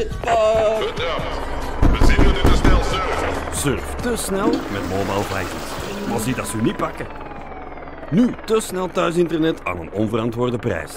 shit, We zien jullie te snel surfen. Surf te snel met Mobile Vikings. Maar zie dat ze u niet pakken. Nu te snel thuisinternet aan een onverantwoorde prijs.